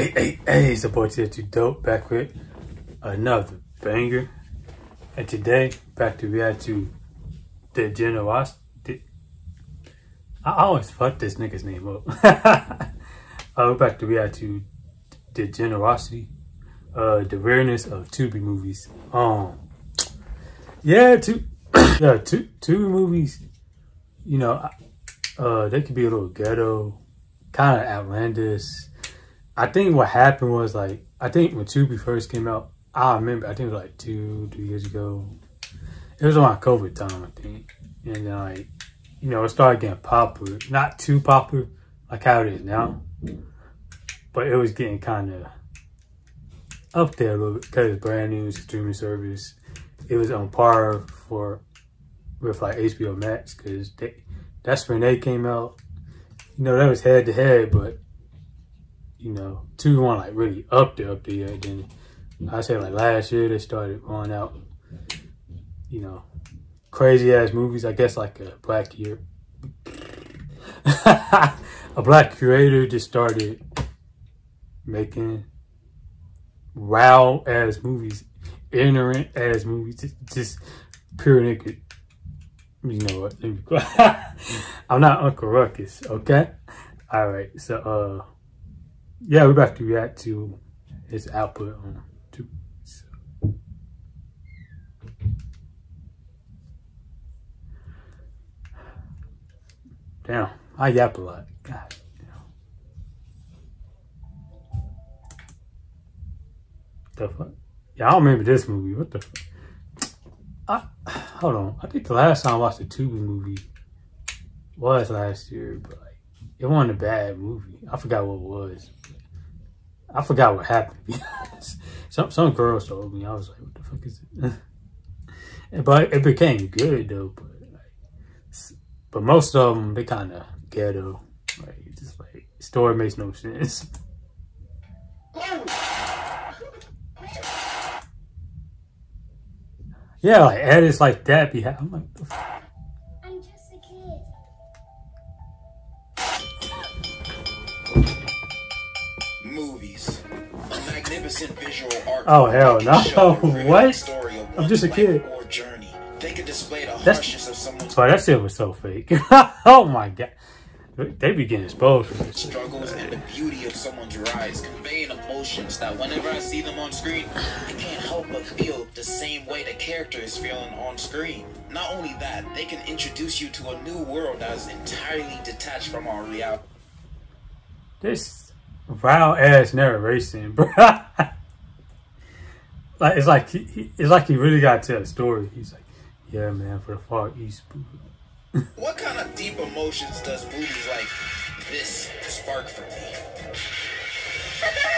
Hey, hey, hey, it's the boy here to dope back with another banger. And today, back to react to the generosity. I always fuck this nigga's name up. uh, we're back to react to the generosity, uh, the rareness of Tubi movies. Um, yeah, two, yeah, two, Tubi movies. You know, uh, they could be a little ghetto, kind of outlandish I think what happened was like I think when Tubi first came out, I remember I think it was like two, three years ago. It was around COVID time, I think, and then like you know it started getting popular, not too popular like how it is now, but it was getting kind of up there a little bit because it's brand new streaming service. It was on par for with like HBO Max because that's when they came out. You know that was head to head, but you know, two one like really up there, up there. Then I say like last year they started going out, you know, crazy ass movies. I guess like a black year, a black creator just started making wow ass movies, ignorant ass movies, just, just pure naked. You know what? I'm not Uncle Ruckus, okay? All right, so uh yeah, we're about to react to his output on two. Damn, I yap a lot. God damn. The fuck? Yeah, I don't remember this movie. What the fuck? I, hold on. I think the last time I watched a Tubi movie was last year, but it wasn't a bad movie. I forgot what it was. I forgot what happened. some some girls told me. I was like, what the fuck is it? but it became good though. But like, but most of them they kind of ghetto. Like just like story makes no sense. yeah, like edits like that. Be I'm like. Magnificent visual art. Oh hell no! what? I'm just a kid. They could display the That's, harshness of someone's. That shit was so fake. oh my god. They be getting exposed for this. Struggles and the beauty of someone's rise, conveying emotions that whenever I see them on screen, I can't help but feel the same way the character is feeling on screen. Not only that, they can introduce you to a new world that is entirely detached from our reality. This Wow ass narration, bro. like it's like he, he, it's like he really got to tell a story. He's like, yeah, man, for the Far East. what kind of deep emotions does movies like this spark for me?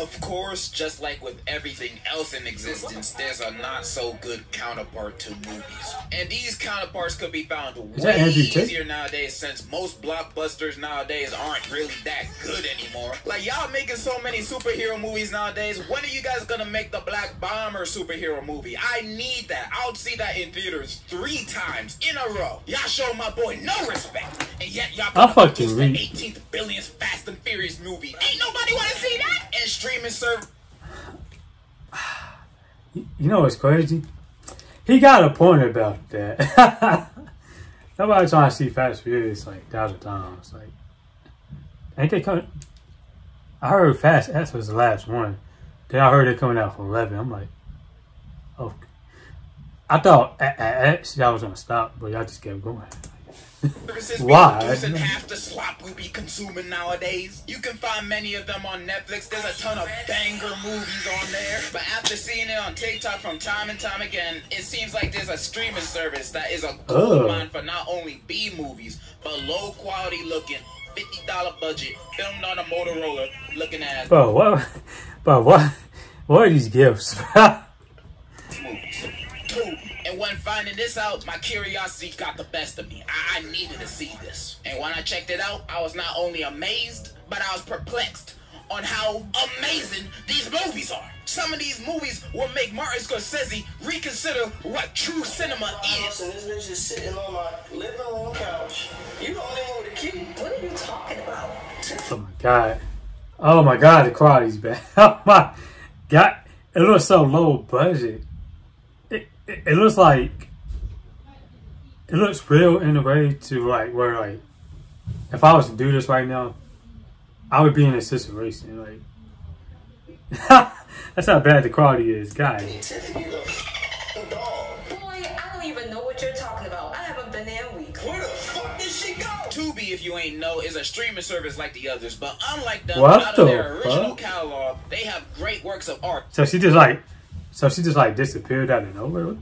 Of course, just like with everything else in existence, there's a not so good counterpart to movies. And these counterparts could be found way easier nowadays since most blockbusters nowadays aren't really that good anymore. Like y'all making so many superhero movies nowadays, when are you guys gonna make the Black Bomber superhero movie? I need that. I'll see that in theaters three times in a row. Y'all show my boy no respect. And yet y'all gonna produce the 18th billionth Fast and Furious movie. Ain't nobody wanna see that? And streaming service. You know what's crazy? He got a point about that. Nobody trying to see Fast Furious like thousand times. Like, ain't they coming? I heard Fast X was the last one. Then I heard it coming out for eleven. I'm like, oh, I thought at, at X y'all was gonna stop, but y'all just kept going. Why? Producing half the slop we be consuming nowadays. You can find many of them on Netflix. There's a ton of banger movies on there. But after seeing it on TikTok from time and time again, it seems like there's a streaming service that is a gold mine oh. for not only B movies, but low quality looking, $50 budget, filmed on a Motorola looking at. Bro, what? Bro, what? What are these gifts? movies. Two, and when finding this out, my curiosity got the best of me. I, I needed to see this. And when I checked it out, I was not only amazed, but I was perplexed on how amazing these movies are. Some of these movies will make Martin Scorsese reconsider what true cinema is. And this bitch is sitting on my living room couch. You the only one with a key. What are you talking about? Oh my god. Oh my god, the quality's bad. Oh my god, it looks so low budget. It, it, it looks like it looks real in a way to like where like if I was to do this right now, I would be in a situation like that's how bad the quality is, guys. Boy, I don't even know what you're talking about. I have a banana week. What the fuck is Chicago? Tubi, if you ain't know, is a streaming service like the others, but unlike them, what out of their original fuck? catalog, they have great works of art. So she just like, so she just like disappeared out of nowhere.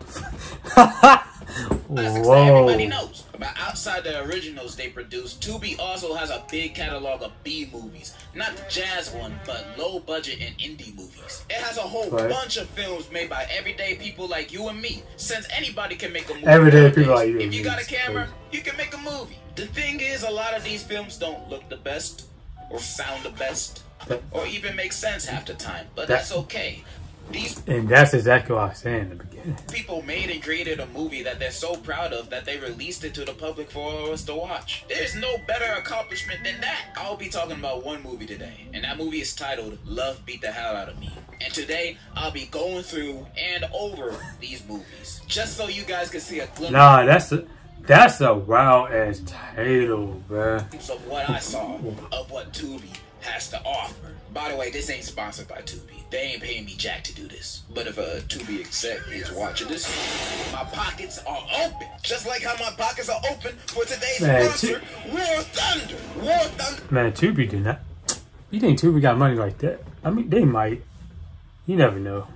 Whoa. everybody knows. But outside the originals they produce, Tubi also has a big catalog of B movies. Not the jazz one, but low budget and indie movies. It has a whole right. bunch of films made by everyday people like you and me. Since anybody can make a movie. Everyday people like you. If you got a camera, you can make a movie. The thing is, a lot of these films don't look the best, or sound the best, or even make sense half the time. But that, that's okay. These and that's exactly what I was saying in the beginning. People made and created a movie that they're so proud of that they released it to the public for us to watch. There's no better accomplishment than that. I'll be talking about one movie today, and that movie is titled Love Beat the Hell Out of Me. And today, I'll be going through and over these movies, just so you guys can see a glimpse. Nah, that's a, that's a wild ass title, bruh. Of what I saw, of what Tubi has to offer. By the way, this ain't sponsored by Tubi. They ain't paying me jack to do this. But if a Tubi exec is watching this, my pockets are open. Just like how my pockets are open for today's Man, sponsor, War Thunder. War Thunder. Man, Tubi did not. You think Tubi got money like that? I mean, they might. You never know.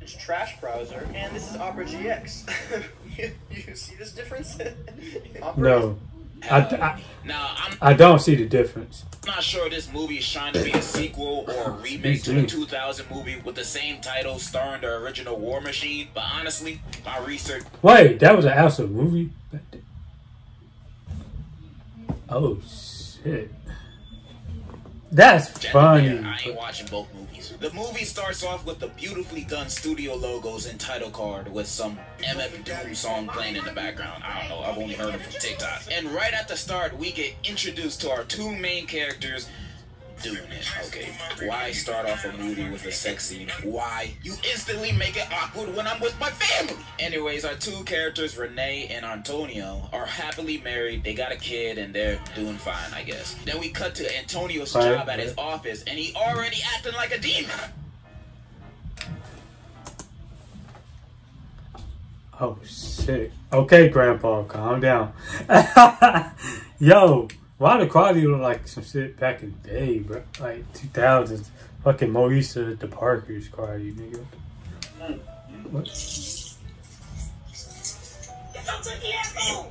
It's trash Browser, and this is Opera GX. you, see this difference? no. I, I, now, I'm, I don't see the difference. I'm not sure this movie is trying to be a sequel or ah, a remake to the 2000 movie with the same title starring the original War Machine, but honestly, my research... Wait, that was an actual movie? Oh, shit. That's funny. I ain't watching both movies. The movie starts off with the beautifully done studio logos and title card with some MF Doom song playing in the background. I don't know, I've only heard it from TikTok. And right at the start, we get introduced to our two main characters, doing it. Okay, why start off a movie with a sex scene? Why? You instantly make it awkward when I'm with my family. Anyways, our two characters, Renee and Antonio, are happily married. They got a kid and they're doing fine, I guess. Then we cut to Antonio's job at his office and he already acting like a demon. Oh shit. Okay, Grandpa, calm down. Yo, why the quality look like some shit back in the day, bro? Like 2000s. Fucking Moesha the Parker's quality, nigga. What?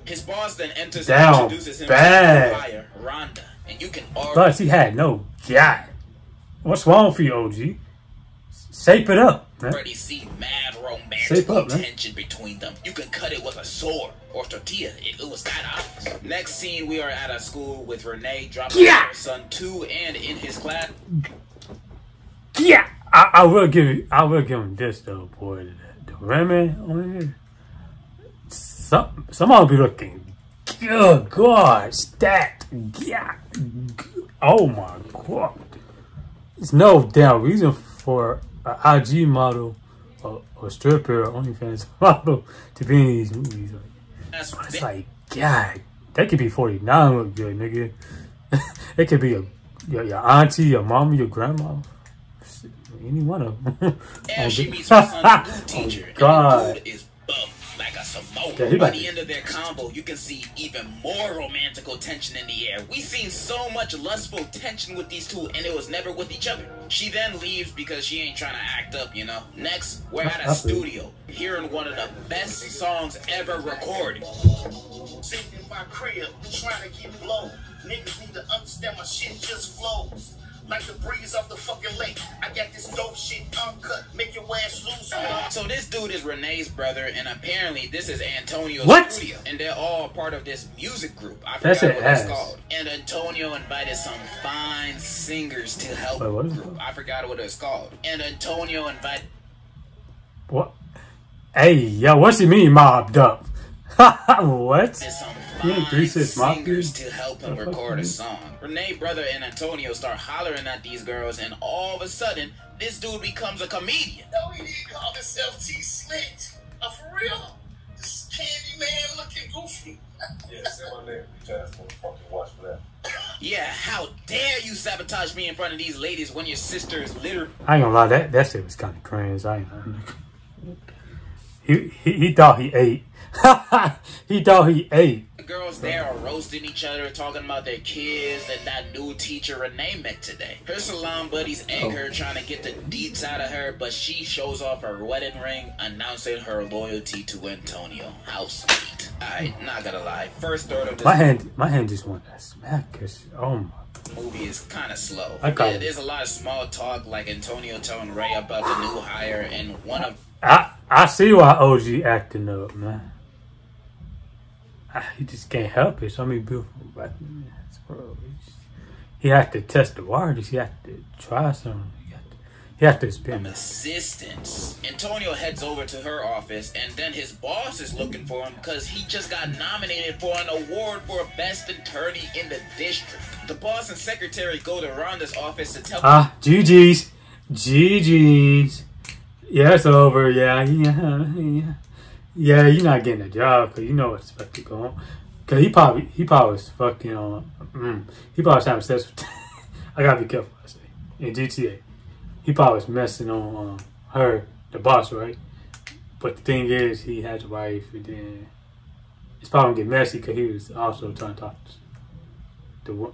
His boss then enters Down and introduces him bad. to fire, Rhonda. And you can already... Plus, he had no guy. What's wrong for you, OG? Shape it up, man. Already see mad romantic up, tension between them. You can cut it with a sword or tortilla. It, it was that obvious. Next scene, we are at a school with Renee dropping yeah. her son to and in his class. Yeah, I, I will give you. I will give him this though, boy. The, Remy on here. Some some of be looking. Good God, that Yeah. Oh my God. There's no damn reason for an IG model or, or stripper or OnlyFans model to be in these movies. Like, it's like, God, that could be 49 look good, nigga. it could be a, your, your auntie, your mama, your grandma. Any one of them. and oh, she meets her son's teacher. Oh, God. And yeah, By the end of their combo, you can see even more romantical tension in the air. We've seen so much lustful tension with these two, and it was never with each other. She then leaves because she ain't trying to act up, you know? Next, we're at a studio, hearing one of the best songs ever recorded. Sitting in my crib, trying to get blown. Niggas need to understand my shit just flows like the breeze off the fucking lake. I got this dope shit uncut, make your ass lose. So this dude is Renee's brother, and apparently this is Antonio's what? studio, and they're all part of this music group. I That's forgot what it's called. And Antonio invited some fine singers to help Wait, what is group. It? I forgot what it's called. And Antonio invited. What? Hey, yo, what's he mean mobbed up? what? He ain't three six singers to help him record a song. Renee brother and Antonio start hollering at these girls, and all of a sudden, this dude becomes a comedian. No, he didn't call himself T Slit. Uh, for real? This candy man looking goofy. yeah, say my name. You guys want to fucking watch for that. Yeah, how dare you sabotage me in front of these ladies when your sister is literally. I ain't gonna lie, that, that shit was kind of cringe. I ain't he, he, he thought he ate. he thought he ate. Girls there are roasting each other, talking about their kids and that new teacher Renee met today. Her salon buddies egg her, oh. trying to get the deets out of her, but she shows off her wedding ring, announcing her loyalty to Antonio. How sweet. I not gonna lie. First third of this my hand, my hand just went to smack. Cause oh my movie is kind of slow. I got it. There's a lot of small talk, like Antonio telling Ray about the new hire, and one of I I see why OG acting up, man. He just can't help it. So many beautiful black men in. He has to test the waters. He has to try something. He has to, he had to spend assistance. Antonio heads over to her office, and then his boss is looking for him because he just got nominated for an award for best attorney in the district. The boss and secretary go to Rhonda's office to tell. Ah, GG's, GG's. Yeah, it's over. Yeah, yeah, yeah. Yeah, you're not getting a job because you know what's about to go on. Cause he probably he probably was fucking on. Mm, he probably was having sex with. I gotta be careful. I say in GTA, he probably was messing on um, her, the boss, right? But the thing is, he had a wife, and then it's probably gonna get messy because he was also trying to talk to the.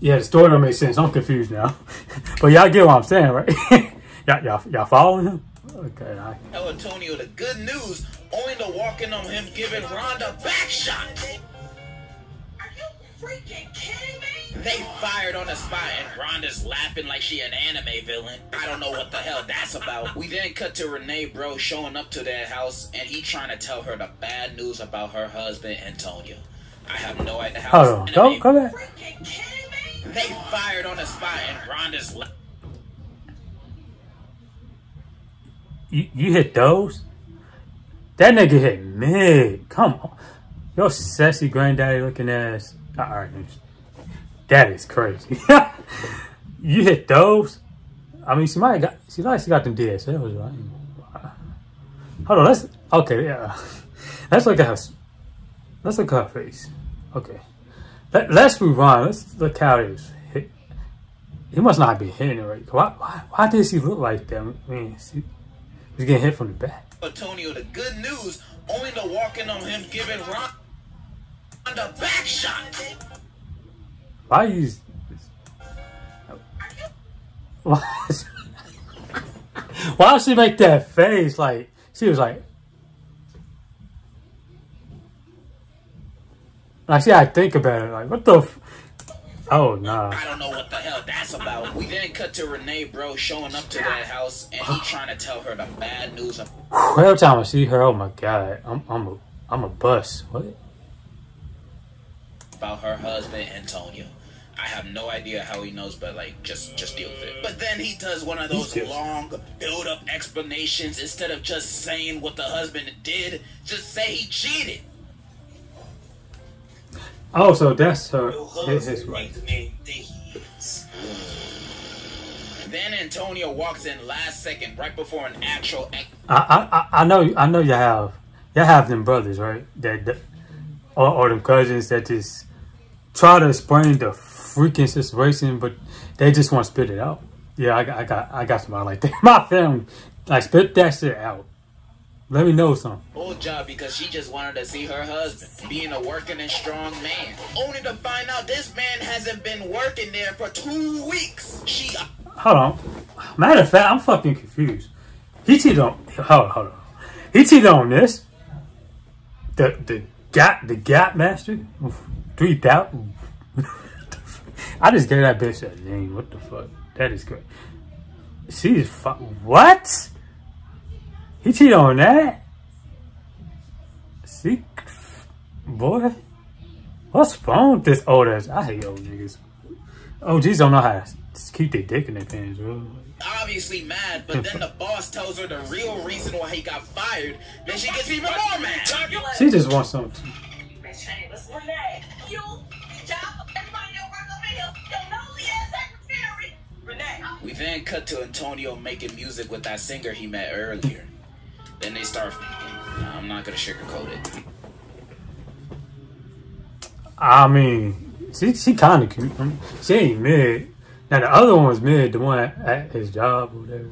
Yeah, the story don't make sense. I'm confused now, but y'all get what I'm saying, right? y'all, y'all, y'all following him? Okay. I... Tell Antonio the good news, only to walk in on him giving Rhonda back shot. Are you freaking kidding me? They fired on the spot and Rhonda's laughing like she an anime villain. I don't know what the hell that's about. We then cut to Renee bro showing up to their house and he trying to tell her the bad news about her husband Antonio. I have no idea how. Hold on, don't come back. They fired on the spot and Rhonda's laughing. You, you hit those? That nigga hit mid. Come on. Your sassy granddaddy looking ass. Alright, that is crazy. you hit those? I mean, she might got, she likes got them DSLs, right? Hold on, let's, okay, yeah. Let's look at her, let's look at her face. Okay. Let, let's rewind. Let's look how it is. Hit. He must not be hitting it right. Why, why, why does he look like that? I mean, He's getting hit from the back. Antonio, the good news, only to walk in on him giving Ron the back shot. Why you? Why? Why does she make that face? Like she was like, like she had to think about it. Like what the? Oh no. I don't know what the hell that's about. We then cut to Renee bro showing up to that house and he trying to tell her the bad news of Every time I see her, oh my god, I'm I'm a I'm a bus. What? About her husband Antonio. I have no idea how he knows, but like, just just deal with it. But then he does one of those long build-up explanations instead of just saying what the husband did. Just say he cheated. Oh, so that's her. His, his right. Then Antonio walks in last second, right before an actual. I I I know I know you have you have them brothers right that, that or, or them cousins that just try to explain the freaking situation, but they just want to spit it out. Yeah, I, I got I got somebody like that. My family like spit that shit out. Let me know something. Old job because she just wanted to see her husband being a working and strong man. Only to find out this man hasn't been working there for two weeks. She. Hold on. Matter of fact, I'm fucking confused. He cheated on. Hold on, hold on. He cheated on this. The the gap the gap master. Three thousand. I just gave that bitch a name. What the fuck? That is great. She's fuck. What? He cheated on that? See? Boy. What's wrong with this old ass? I hate old niggas. Oh, geez, don't know how to keep their dick in their pants, bro. Obviously mad, but then the boss tells her the real reason why he got fired. Then she gets even more mad. She just wants something. Renee, you, job, everybody that work over here, your nosy ass secretary. Renee. We then cut to Antonio making music with that singer he met earlier. Then they start. I'm not gonna sugarcoat it. I mean, she she kind of cute. She ain't mid. Now the other one was mid, the one at, his job or whatever.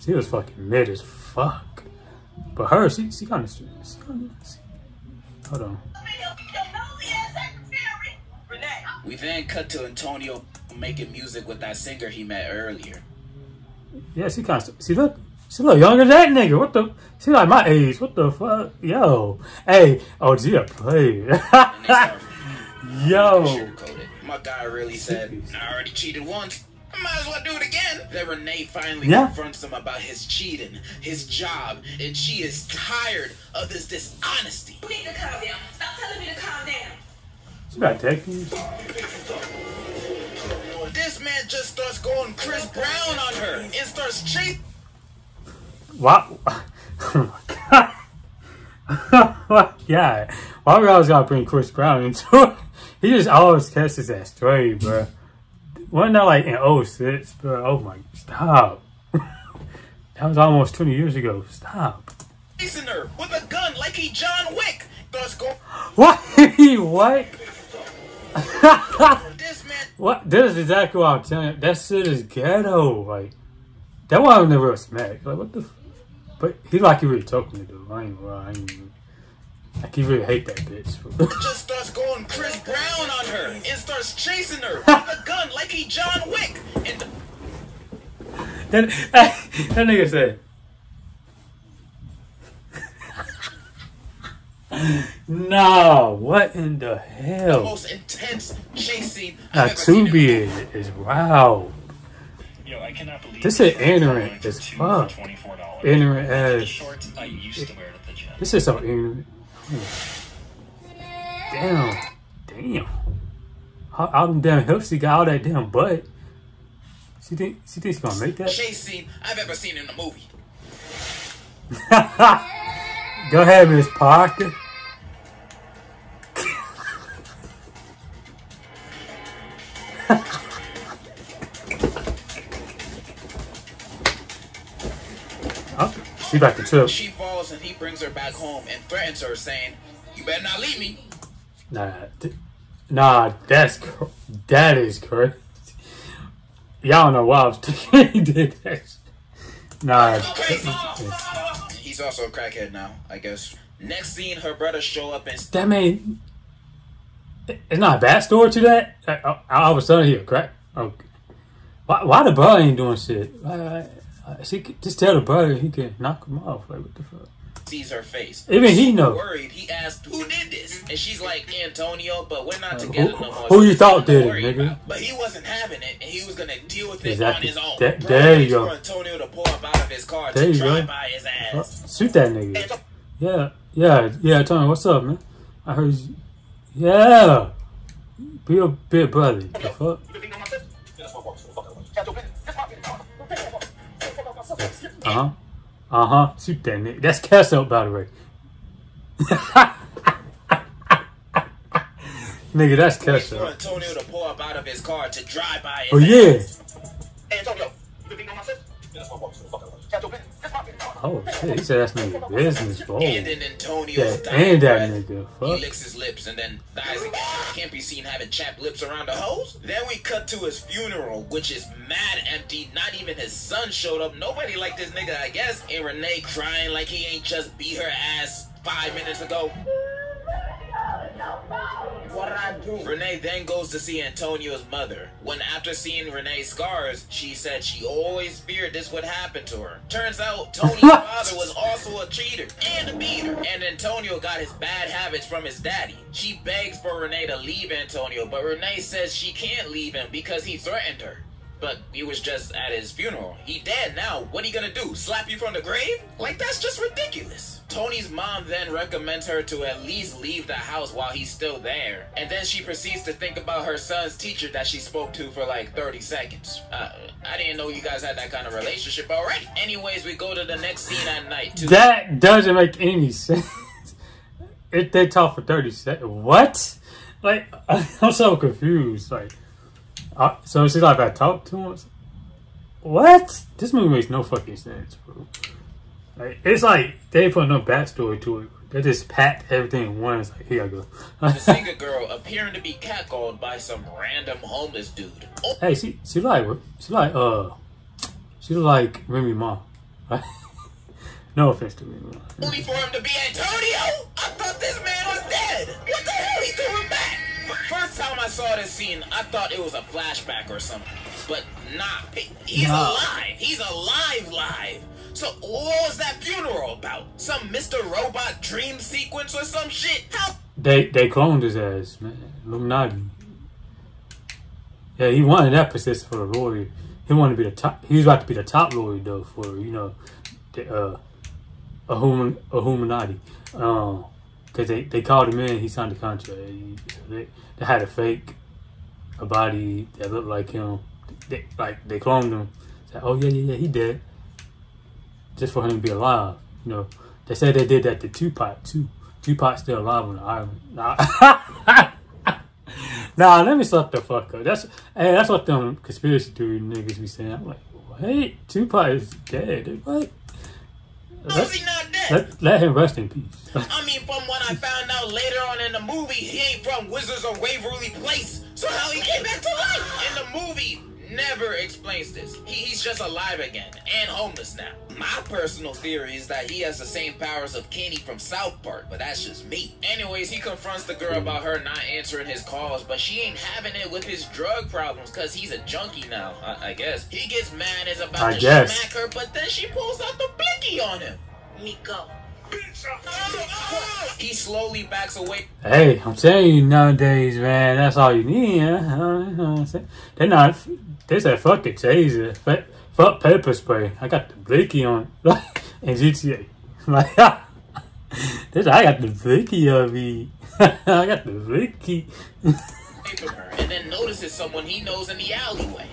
She was fucking mid as fuck. But her, she she kind of. She kinda, hold on. We then cut to Antonio making music with that singer he met earlier. Yeah, she kind of. She look. She look younger than that nigga. What the? She like my age. What the fuck? Yo. Hey. Oh, G a player. Yo. My guy really said, I already cheated once. I might as well do it again. Then Renee finally Yeah. confronts him about his cheating, his job, and she is tired of this dishonesty. You need to calm down. Stop telling me to calm down. She got tattoos. This man just starts going Chris Brown on her and starts chasing. Why? Oh my god. yeah. Why we always gotta bring Chris Brown into it? He just always catches that straight, bro. Wasn't that like in 06, bro? Oh my, stop. that was almost 20 years ago. Stop. chasing her with a gun like he John Wick. What? what? This man What? This is exactly what I'm telling you. That shit is ghetto. Like, that one I never smack. Like, what the? But he like he really talking to dude. I ain't. I ain't. Like he really hate that bitch. just starts going Chris Brown on her and starts chasing her with a gun like he John Wick. And the that, that nigga said. no, what in the hell? most intense Now, I've ever seen. a Tubi movie. is, is wow. Yo, I cannot believe This is ignorant as fuck. $24. Ignorant as. shorts I used to wear at the gym. This is so ignorant. Damn. Damn. All, all them damn hips, she got all that damn butt. She think she thinks she's gonna make that? chase scene I've ever seen in a movie. Go ahead, Miss Parker. she about to trip. She falls and he brings her back home and threatens her, saying, "You better not leave me." Nah, nah, that's cr- that is crazy. Y'all don't know why I was thinking he did that. Nah, He's also a crackhead now, I guess. Next scene, her brother show up and that man. It's not a bad story to that. I, of a sudden, he a crack. Okay. Why? Why the brother ain't doing shit? Why, why- she could just tell the brother he can knock him off. Like what the fuck? sees her face. Even he Super know. Worried, he asked, "Who did this?" And she's like, "Antonio," but we're not Uh, together who- no more. who you thought did it, nigga? about. But he wasn't having it, and he was gonna deal with it Exactly. on his own. That- there you go. Antonio to pull up out of his car There to you drive go. by his ass. Shoot that nigga. Yeah, yeah, yeah. Tony, what's up, man? I heard you. Yeah. Be a big brother. The fuck? Uh huh. Uh huh. Shoot that nigga. That's cast out, by the way. nigga, that's for out. Antonio to pull up out of his car to drive by Oh ass. Oh shit. He said that's nigga business, bro. And in Antonio's Yeah, and that nigga. He Fuck. licks his lips and then dies again. Can't be seen having chapped lips around a hose. Then we cut to his funeral, which is mad empty. Not even his son showed up. Nobody liked this nigga, I guess. And Renee crying like he ain't just beat her ass five minutes ago. What did I do? Renee then goes to see Antonio's mother. When after seeing Renee's scars, she said she always feared this would happen to her. Turns out Tony's father was also a cheater and a beater, and Antonio got his bad habits from his daddy. She begs for Renee to leave Antonio, but Renee says she can't leave him because he threatened her. but he was just at his funeral. He dead now. What are you gonna do? Slap you from the grave? Like that's just ridiculous. Tony's mom then recommends her to at least leave the house while he's still there. And then she proceeds to think about her son's teacher that she spoke to for like 30 seconds. Uh, I didn't know you guys had that kind of relationship already. Anyways, we go to the next scene at night. Too. That doesn't make any sense. It they talk for 30 seconds, what? Like, I'm so confused. Like, uh, so she's like, I talked to him? What? This movie makes no fucking sense, bro. Like, it's like they put no backstory to it. They just packed everything in one. It's like, here I go. the singer girl appearing to be catcalled by some random homeless dude. Oh. Hey, she she like she like uh she like Remy Ma. Right? no offense to Remy Ma. Only for him to be Antonio? I thought this man was dead. What the hell he doing back? First time I saw this scene, I thought it was a flashback or something. But nah, he's Nah. alive. He's alive, live. So what was that funeral about? Some Mr. Robot dream sequence or some shit? How They they cloned his ass, man. Illuminati. Yeah, he wanted that position for the lawyer. He wanted to be the top. He was about to be the top lawyer though for you know, the, uh, a human a Illuminati. Um, cause they they called him in. He signed the contract. He- They, they had a fake a body that looked like him. They, like they cloned him. Said, oh yeah yeah yeah he dead. Just for him to be alive. You know, they said they did that to Tupac too. Tupac's still alive on the island. Nah. nah, let me stop the fuck up. That's hey, that's what them conspiracy theory niggas be saying. I'm like, wait, Tupac is dead. What? how is he not dead? Let, let him rest in peace. I mean, from what I found out later on in the movie, he ain't from Wizards of Waverly Place. So how he came back to life? In the movie, never explains this. He, he's just alive again and homeless now. My personal theory is that he has the same powers of Kenny from South Park, but that's just me. Anyways, he confronts the girl about her not answering his calls, but she ain't having it with his drug problems because he's a junkie now, I, I guess. He gets mad as about I to guess. smack her, but then she pulls out the blicky on him. Miko. He slowly backs away hey, I'm telling you nowadays, man, that's all you need. Huh? Uh, you know what I'm saying? They're not. They said fuck it, taser, fuck, fuck pepper spray. I got the blicky on in GTA. Like, this I got the blicky on me. I got the blicky. and then notices someone he knows in the alleyway.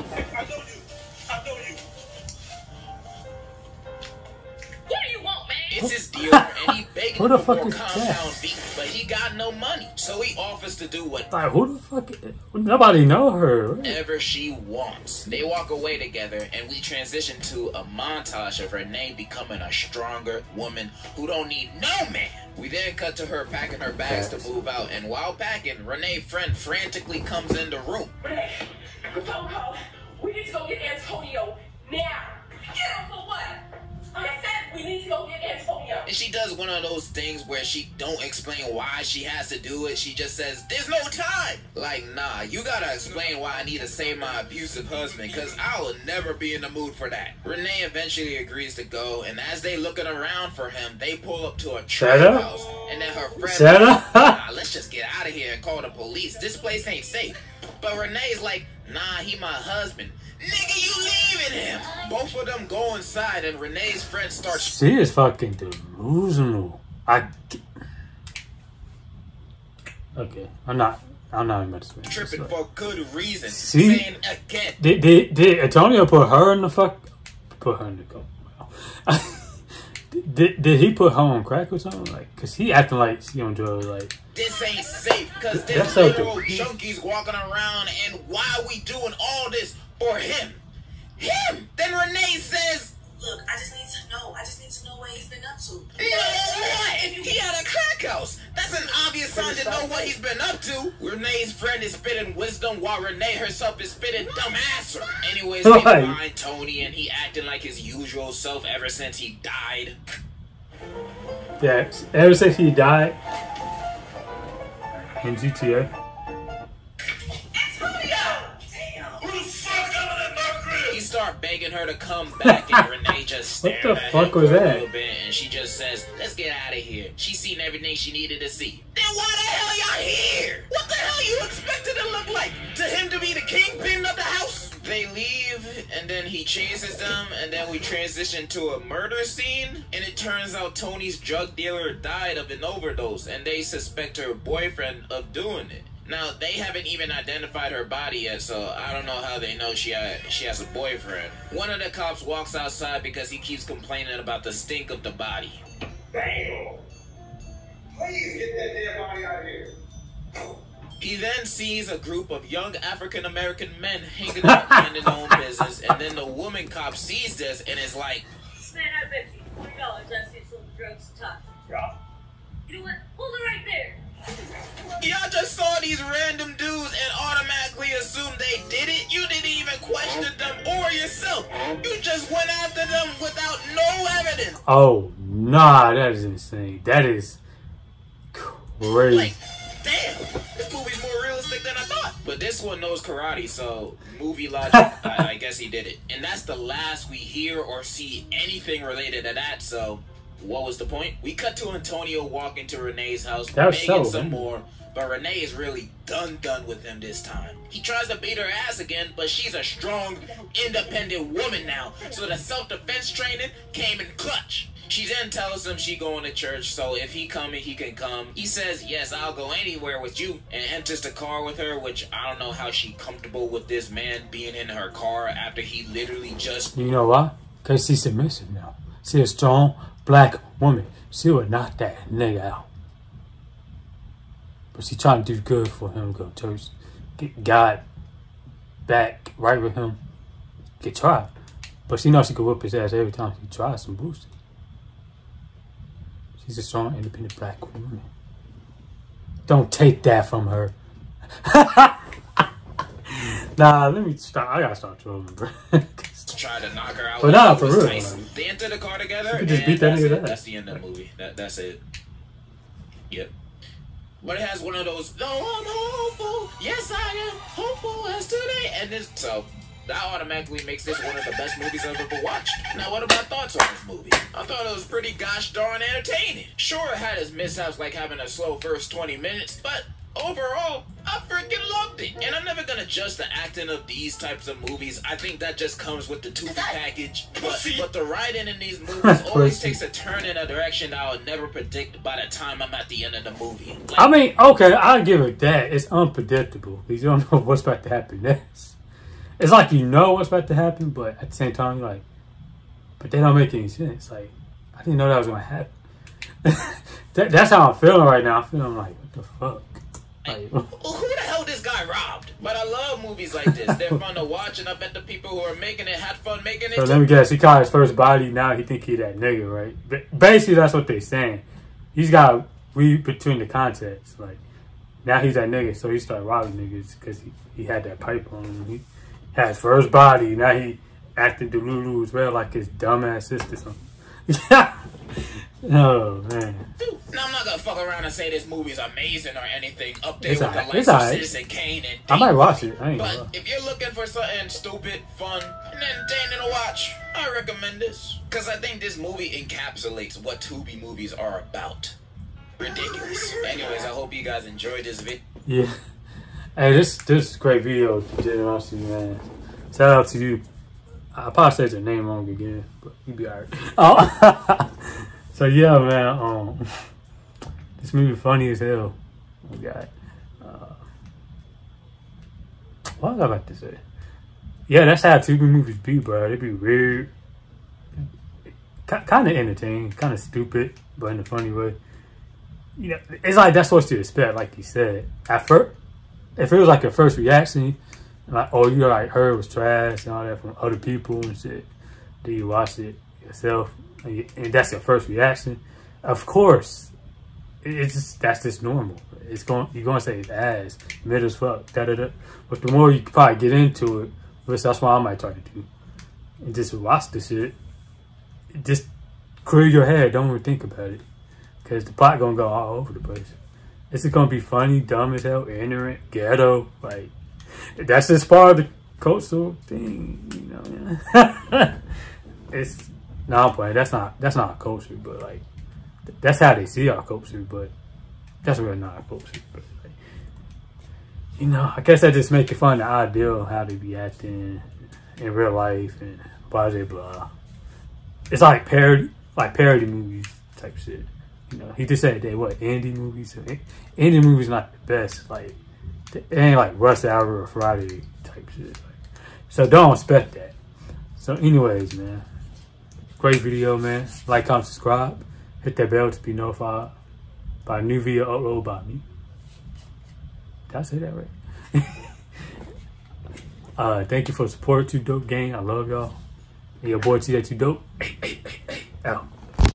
It's his dealer and he begging Who the for fuck more is that? compound beef, but he got no money. So he offers to do what Like, who the fuck? Nobody know her. whatever she wants. They walk away together, and we transition to a montage of Renee becoming a stronger woman who don't need no man. We then cut to her packing her bags to move out, and while packing, Renee's friend frantically comes in the room. Renee, phone call. We need to go get Antonio now. Get him And she does one of those things where she don't explain why she has to do it. She just says, "There's no time." Like, nah, you gotta explain why I need to save my abusive husband, cause I will never be in the mood for that. Renee eventually agrees to go, and as they looking around for him, they pull up to a trap house, and then her friend, Shut up. nah, let's just get out of here and call the police. This place ain't safe. But Renee's like, nah, he my husband. Nigga, you leaving him. Both of them go inside, and Renee's friend starts She is fucking delusional. I. Okay, I'm not. I'm not to speak. tripping for good reason. See? Saying again, Did, did did Antonio put her in the fuck? Put her in the coma. did did he put her on crack or something? Like, cause he acting like she on drugs. Like, this ain't safe there's so literal junkies walking around, and why we doing all this for him? Him? Then Renee says, Look, I just need to know. I just need to know what he's been up to. "No, what? He had a crack house. That's an obvious sign to know what he's been up to." Renee's friend is spitting wisdom while Renee herself is spitting dumbass. Anyways, they Right. find Tony, and he acting like his usual self ever since he died. yeah. Ever since he died in GTA, start begging her to come back, and Renee just What the at fuck him was for that? a little bit, and she just says, "Let's get out of here." She's seen everything she needed to see. Then why the hell y'all here? What the hell you expected to look like? To him to be the kingpin of the house? They leave, and then he chases them, and then we transition to a murder scene, and it turns out Tony's drug dealer died of an overdose, and they suspect her boyfriend of doing it. Now they haven't even identified her body yet, so I don't know how they know she ha- she has a boyfriend. One of the cops walks outside because he keeps complaining about the stink of the body. Damn. Please get that dead body out here. He then sees a group of young African American men hanging out minding their own business, and then the woman cop sees this and is like, Man, I bet you twenty dollars I see some drugs to touch. Yeah. You know what? Hold it right there. Y'all just saw these random dudes and automatically assumed they did it? You didn't even question them or yourself. You just went after them without no evidence. Oh, nah, that is insane. That is crazy. Like, damn, this movie's more realistic than I thought. But this one knows karate, so movie logic, I, I guess he did it. And that's the last we hear or see anything related to that, so what was the point? We cut to Antonio walking to Renee's house, That was so, some more, but Renee is really done done with him this time. He tries to beat her ass again, but she's a strong, independent woman now, so the self-defense training came in clutch. She then tells him she going to church, so if he coming, he can come. He says, yes, I'll go anywhere with you, and enters the car with her, which I don't know how she comfortable with this man being in her car after he literally just You know why? Because she's submissive now. She a strong black woman. She would knock that nigga out. But she trying to do good for him, go to church, get God back right with him, get tried. But she knows she could whip his ass every time he tries some bullshit. She's a strong, independent black woman. Don't take that from her. nah, let me stop. I gotta stop trolling, bro. tried to knock her out. But nah, for real, Tyson. like- they enter the car together. You could just beat that nigga. That's the end of the movie. That that's it. Yep. But it has one of those. No, I'm hopeful. Yes, I am hopeful as today. And this so that automatically makes this one of the best movies I've ever watched. Now, what are my thoughts on this movie? I thought it was pretty gosh darn entertaining. Sure, it had its mishaps like having a slow first 20 minutes, but overall, I freaking loved it. And I'm never gonna judge the acting of these types of movies. I think that just comes with the Tubi package. But, but the writing in these movies always takes a turn in a direction that I would never predict by the time I'm at the end of the movie. Like, I mean, okay, I'll give it that. It's unpredictable. You don't know what's about to happen next. It's like you know what's about to happen, but at the same time, like, but they don't make any sense. Like, I didn't know that was going to happen. that, that's how I'm feeling right now. I'm feeling like, what the fuck? Like, Well, who the hell this guy robbed? But I love movies like this. They're fun to watch, and I bet the people who are making it had fun making it. so too. let me guess. He caught his first body. Now he think he that nigga, right? Basically, that's what they saying. He's got to read between the context. Like, now he's that nigga, so he started robbing niggas because he, he had that pipe on him. He had his first body. Now he acting Delulu as well, like his dumbass sister. Something. oh man, Now I'm not gonna fuck around and say this movie's amazing or anything up there It's with alright. the It's likes of alright. Citizen Kane and I might watch it. But if you're looking for something stupid, fun, and entertaining to watch, I recommend this. Cause I think this movie encapsulates what Tubi movies are about. Ridiculous. Anyways, I hope you guys enjoyed this video. Yeah. Hey, this this is a great video, generosity man. Shout out to you. I probably said your name wrong again, but you be alright. Oh. so yeah, man. Um, this movie funny as hell. We got. Uh, what was I about to say? Yeah, that's how TV movies be, bro. They be weird, kind of entertaining, kind of stupid, but in a funny way you know, it's like that's what you expect, like you said. At first, if it was like your first reaction, like oh you like heard was trash and all that from other people and shit, then you watch it yourself and, that's your first reaction. Of course, it's just that's just normal. It's going you're gonna say it's ass, mid as fuck, da da da. But the more you probably get into it, which that's what I might try to do, and just watch the shit, just clear your head. Don't even think about it. Cause the plot gonna go all over the place. This is gonna be funny, dumb as hell, ignorant, ghetto. Like that's just part of the coastal thing, you know. it's no I'm playing. That's not that's not our culture, but like that's how they see our culture. But that's really not our culture. But like, you know, I guess I just make it fun the ideal how they be acting, in real life and blah blah blah. It's like parody, like parody movies type shit. You know, he just said they what indie movies. Eh, indie movies not the best. Like it ain't like Rush Hour or Friday type shit. So don't expect that. So anyways, man, great video, man. Like, comment, subscribe. Hit that bell to be notified by a new video upload by me. Did I say that right? uh, thank you for the support, Too Dope Gang. I love y'all. And your boy T that Dope. Out.